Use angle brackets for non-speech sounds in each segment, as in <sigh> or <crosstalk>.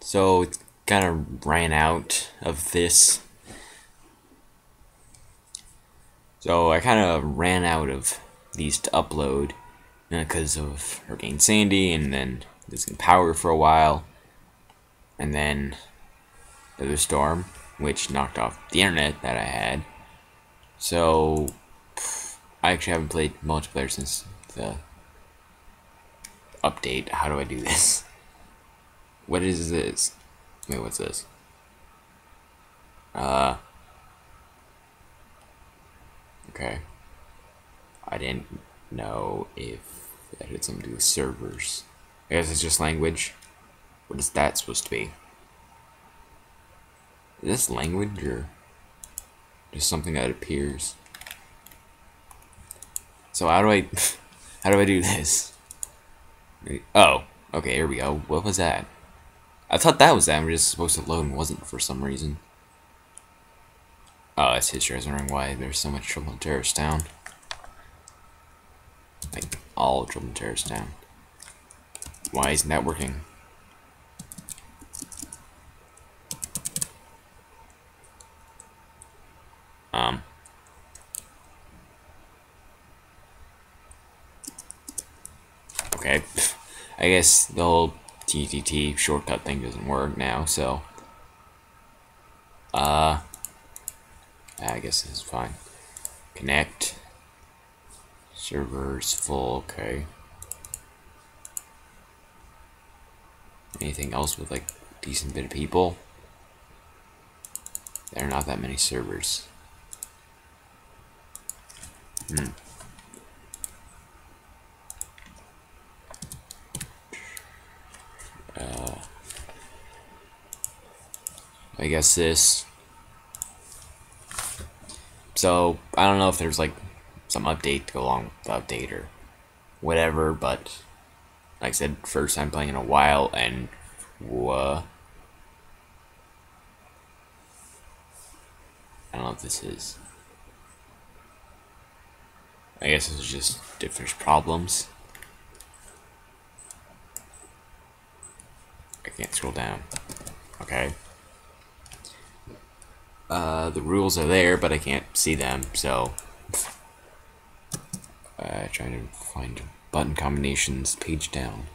So it kind of ran out of this. So I kind of ran out of these to upload uh, because of Hurricane Sandy and then losing power for a while. And then the other storm, which knocked off the internet that I had. So I actually haven't played multiplayer since the update. How do I do this? What is this? Wait, what's this? Uh. Okay. I didn't know if that had something to do with servers. I guess it's just language. What is that supposed to be? Is this language or just something that appears? So how do I <laughs> how do I do this? Oh, okay, here we go. What was that? I thought that was that. We're just supposed to load and wasn't for some reason. Oh, that's history. I was wondering why there's so much trouble in Terrorist Town. Like, all trouble in Terrorist Town. Why isn't that working? Um. Okay. <laughs> I guess the whole TTT shortcut thing doesn't work now, so. Uh. I guess this is fine. Connect. Servers full, okay. Anything else with like decent bit of people? There are not that many servers. Hmm. Uh, I guess this. So, I don't know if there's like some update to go along with the update or whatever, but like I said, first time playing in a while, and uh, I don't know if this is. I guess this is just different problems. I can't scroll down. Okay. Uh, the rules are there, but I can't see them, so... Uh, trying to find button combinations, page down.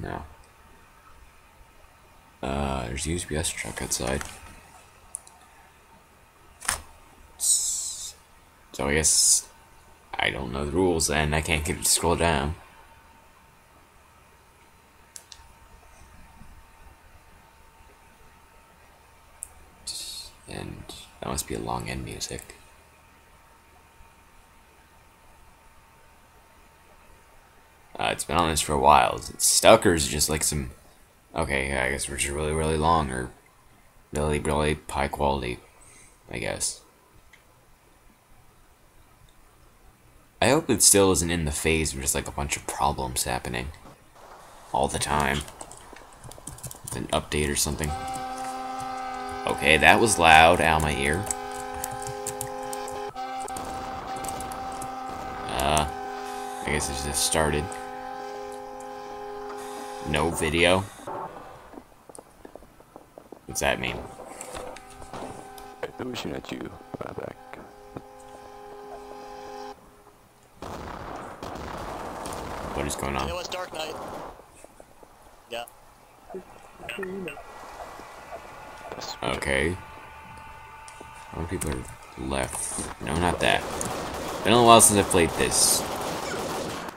No. Uh, there's a UPS truck outside. So I guess I don't know the rules and I can't get it to scroll down. And that must be a long end music. Uh, it's been on this for a while. It just like some... Okay, I guess we're just really, really long or really, really high quality, I guess. I hope it still isn't in the phase of just like a bunch of problems happening all the time. With An update or something. Okay, that was loud. Ow, my ear. Uh, I guess it just started. No video. What's that mean? Who was shooting at you? Right back. What is going on? It on? was Dark Knight. Yeah. Okay. How many people are left? No, not that. Been a while since I played this.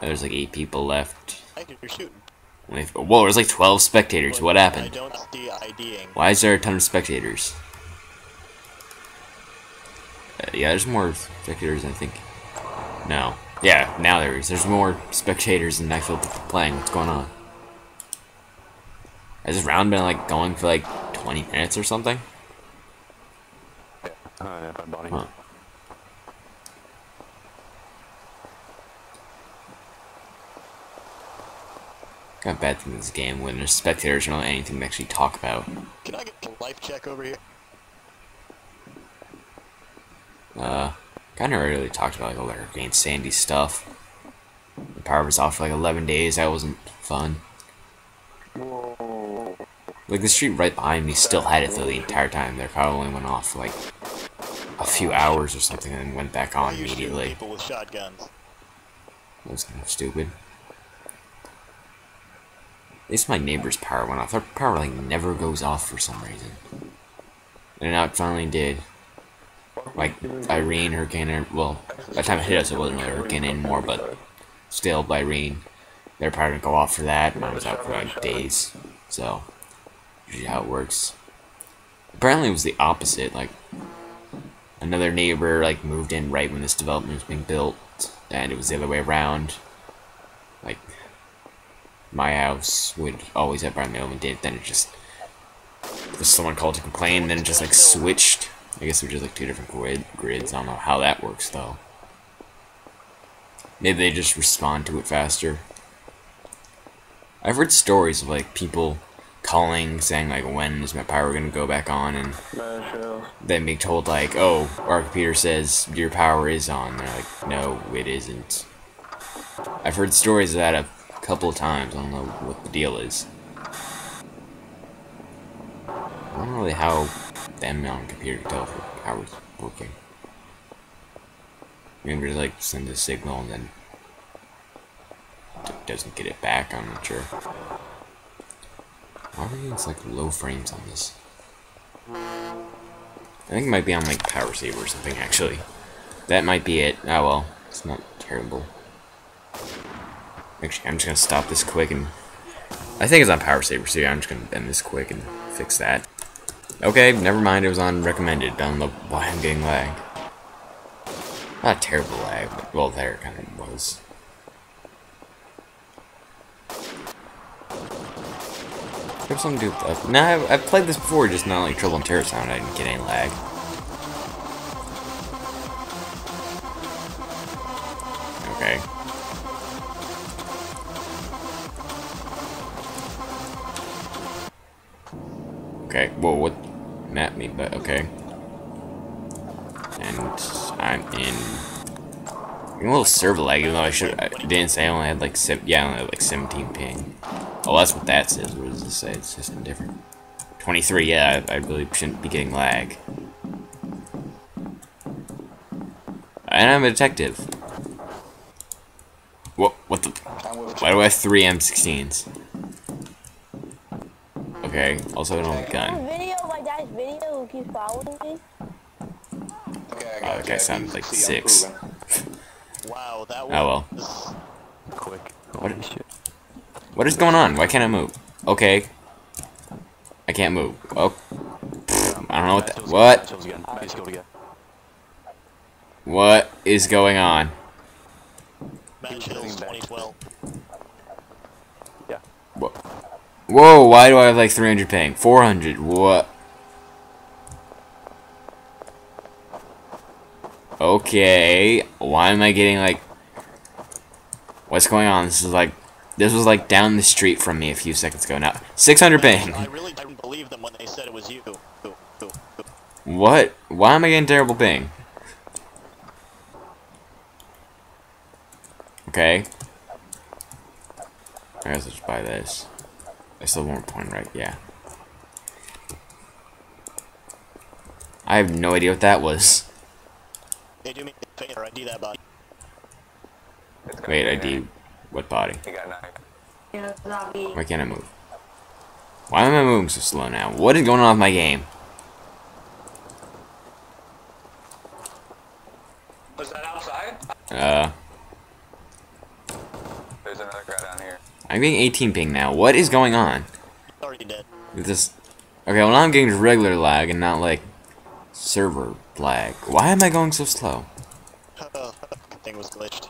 There's like eight people left. You're shooting. Whoa, there's like 12 spectators. What I happened? don't see IDing. Why is there a ton of spectators? Uh, yeah, there's more spectators I think. No. Yeah, now there is. There's more spectators than actual playing. What's going on? Has this round been like going for like 20 minutes or something? Uh, yeah, by body. Huh. Kind of bad thing in this game when there's spectators don't have anything to actually talk about. Can I get a life check over here? Uh, kind of really talked about like all the Hurricane Sandy stuff. The power was off for like 11 days. That wasn't fun. Like the street right behind me still had it though the entire time. Their power only went off for like a few hours or something and then went back on are you shooting immediately. people with shotguns? That was kind of stupid. At least my neighbor's power went off. Their power like never goes off for some reason. And now it finally did. Like Irene, Hurricane, well, by the time it hit us, it wasn't really Hurricane anymore, but still, by Irene, their power didn't go off for that. Mine was out for like days. So, usually how it works. Apparently, it was the opposite. Like, another neighbor like moved in right when this development was being built, and it was the other way around. Like, my house would always have brown mail and did. Then it just someone called to complain, then it just like switched. I guess they're just like two different grid grids. I don't know how that works though. Maybe they just respond to it faster. I've heard stories of like people calling saying like when is my power gonna go back on and then being told like oh our computer says your power is on. They're like no it isn't. I've heard stories of that a couple of times. I don't know what the deal is. I don't know really how them on computer can tell if your power's working. Maybe just like send a signal and then doesn't get it back i'm not sure are we getting like low frames on this I think it might be on like Power Saver or something actually. That might be it. Oh well, it's not terrible. Actually, I'm just gonna stop this quick and I think it's on Power Saver, so I'm just gonna end this quick and fix that. Okay, never mind, it was on recommended. I don't know why I'm getting lag. Not terrible lag, but well there it kinda was. There's something to do with that. Nah, I've, I've played this before, just not like Trouble in Terrorist Town. I didn't get any lag. Okay. Okay, whoa, what? Map me, but okay. And I'm in. I'm a little server lag, even though I should. I didn't say I only had like. Yeah, I only had like 17 ping. Oh, that's what that says. What does it say? It's just different. 23, yeah, I, I really shouldn't be getting lag. And I'm a detective. What, what the? Why do I have three M16s? Okay, also I don't have a gun. video, my dad's video, who keeps following me. Oh, okay, I <laughs> Oh, got that guy sounded like six. Wow, that was. Oh well. Quick. What is Holy shit. What is going on? Why can't I move? Okay. I can't move. Oh. Pfft, I don't know what that. What? Matt Shields again. Matt Shields again. What is going on? Matt Shields 2012. Yeah. Wha- Whoa, why do I have like 300 ping? 400, what? Okay, why am I getting like... What's going on? This is like... This was like down the street from me a few seconds ago. Now, 600 ping. I really didn't believe them when they said it was you. What? Why am I getting terrible ping? Okay. I guess I'll just buy this. I still won't point right, yeah. I have no idea what that was. They do me a favor, ID that body. Wait, ID. What body? You got nine. Yeah, not me. Why can't I move? Why am I moving so slow now? What is going on with my game? Was that outside? Uh, There's another guy down here. I'm getting 18 ping now. What is going on? Already dead. Is this... Okay, well now I'm getting just regular lag and not like server lag. Why am I going so slow? <laughs> thing was glitched.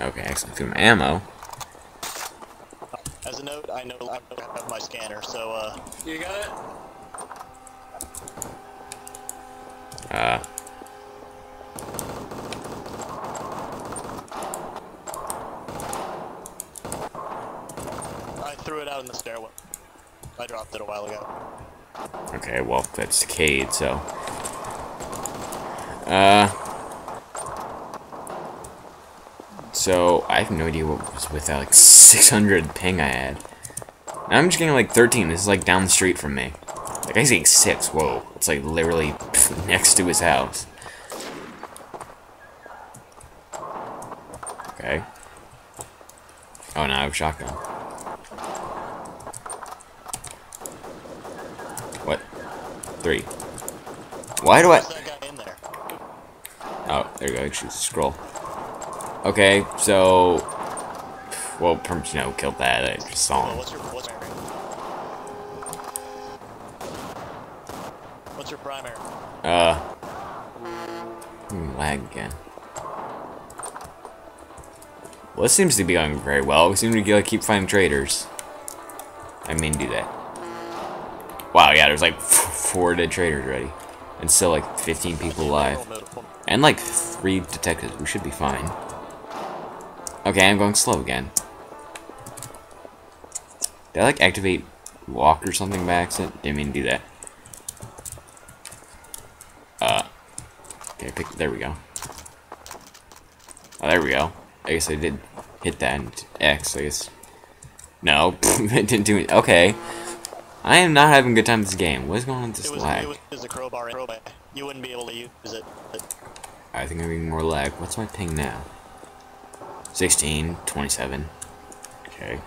Okay, excellent. Through my ammo. As a note, I know I have my scanner, so uh, You got it? Uh, I threw it out in the stairwell. I dropped it a while ago. okay, well, that's Cade, so. Uh. So, I have no idea what was with that, like, 600 ping I had. Now I'm just getting, like, 13. This is, like, down the street from me. Like, guy's getting 6. Whoa. It's, like, literally <laughs> next to his house. Okay. Oh, now I have a shotgun. What? Three. Why do I... Where's that guy in there? Oh, there you go. Actually, scroll. Okay, so... Well, perm- you know, killed that. I just saw him. what's your what's your What's your primary? Uh... hmm, Lag again. Well, this seems to be going very well. We seem to like, keep finding traitors. I mean, do that. Wow, yeah, there's like <laughs> four dead traitors already. And still like 15 people alive. And like three detectives. We should be fine. Okay, I'm going slow again. Did I like activate walk or something by accident? Didn't mean to do that. Uh. Okay, pick. There we go. Oh, there we go. I guess I did hit that and X. I guess. No, <laughs> it didn't do it. Okay. I am not having a good time with this game. What is going on with this It was, lag? it was a crowbar. crowbar. You wouldn't be able to use it. I think I'm getting more lag. What's my ping now? 16, 27. Okay.